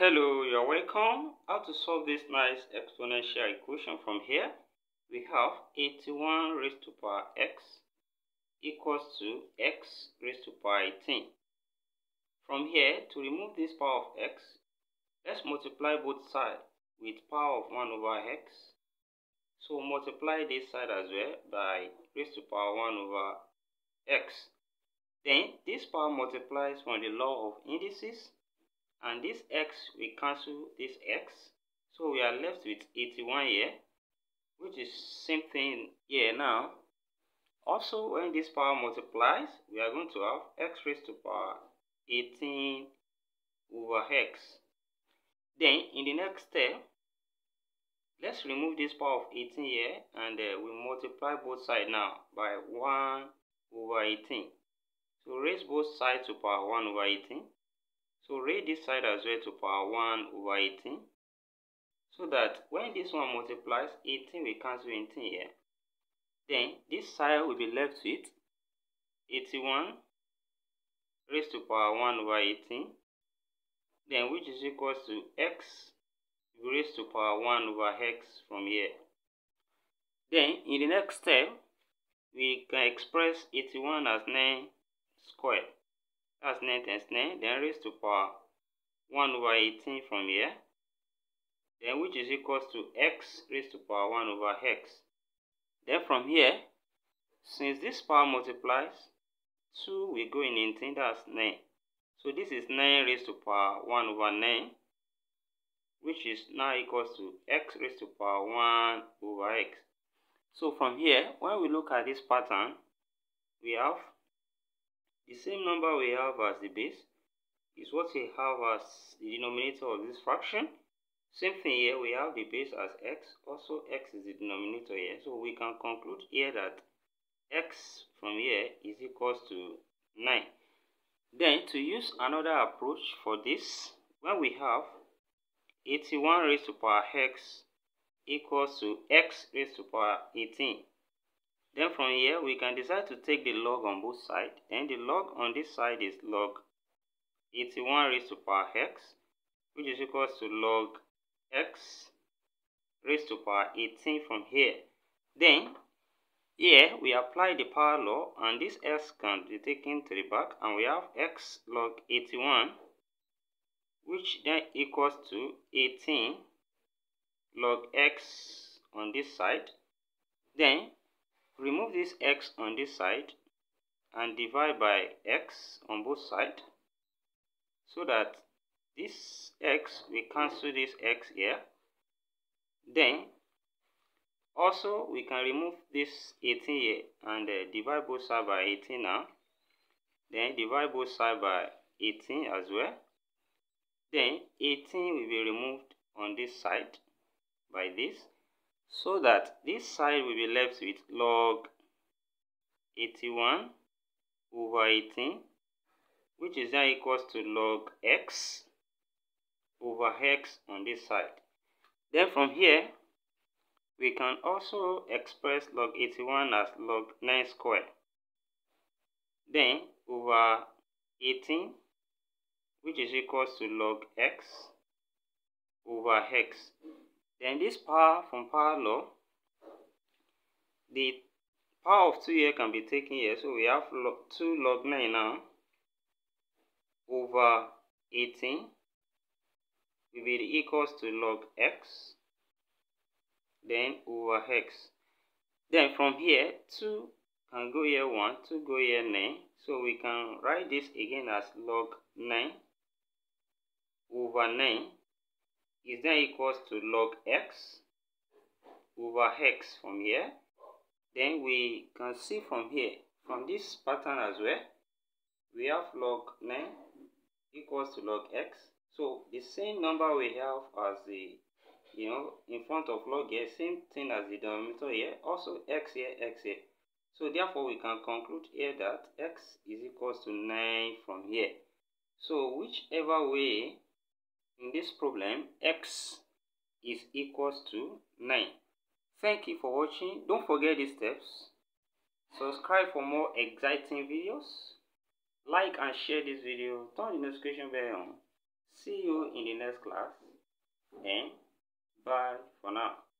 Hello, you're welcome. How to solve this nice exponential equation from here? We have 81 raised to power x equals to x raised to power 18. From here, to remove this power of x, let's multiply both sides with power of 1 over x. So multiply this side as well by raised to power 1 over x. Then this power multiplies from the law of indices and this x we cancel this x. So we are left with 81 here which is same thing here now. Also when this power multiplies we are going to have x raised to power 18 over x. Then in the next step let's remove this power of 18 here and uh, we multiply both sides now by 1 over 18 so raise both sides to power 1 over 18 so raise this side as well to power 1 over 18. So that when this one multiplies, 18 will cancel 18 here. Then this side will be left with 81 raised to power 1 over 18. Then which is equal to x raised to power 1 over x from here. Then in the next step, we can express 81 as 9 squared. That's 9 times 9. Then raised to power 1 over 18 from here. Then which is equals to x raised to power 1 over x. Then from here, since this power multiplies, 2 will go in 18, that's 9. So this is 9 raised to power 1 over 9, which is now equals to x raised to power 1 over x. So from here, when we look at this pattern, we have the same number we have as the base is what we have as the denominator of this fraction. Same thing here, we have the base as x, also x is the denominator here. So we can conclude here that x from here is equals to 9. Then to use another approach for this, when we have 81 raised to power x equals to x raised to power 18 then from here, we can decide to take the log on both sides. Then the log on this side is log 81 raised to power x, which is equals to log x raised to power 18 from here. Then, here we apply the power law and this x can be taken to the back and we have x log 81 which then equals to 18 log x on this side. Then remove this x on this side and divide by x on both sides so that this x will cancel this x here. Then also we can remove this 18 here and uh, divide both sides by 18 now. Then divide both sides by 18 as well. Then 18 will be removed on this side by this so that this side will be left with log 81 over 18 which is now equals to log x over x on this side. Then from here, we can also express log 81 as log 9 squared. Then over 18 which is equals to log x over x then this power from power law, the power of 2 here can be taken here. So we have log 2 log 9 now over 18 will be equals to log x then over x. Then from here 2 can go here 1, 2 go here 9. So we can write this again as log 9 over 9 is then equals to log x over x from here. Then we can see from here, from this pattern as well, we have log 9 equals to log x. So the same number we have as the, you know, in front of log here, same thing as the denominator here, also x here, x here. So therefore we can conclude here that x is equals to 9 from here. So whichever way in this problem, x is equals to 9. Thank you for watching. Don't forget these steps. Subscribe for more exciting videos. Like and share this video. Turn the notification bell on. See you in the next class and bye for now.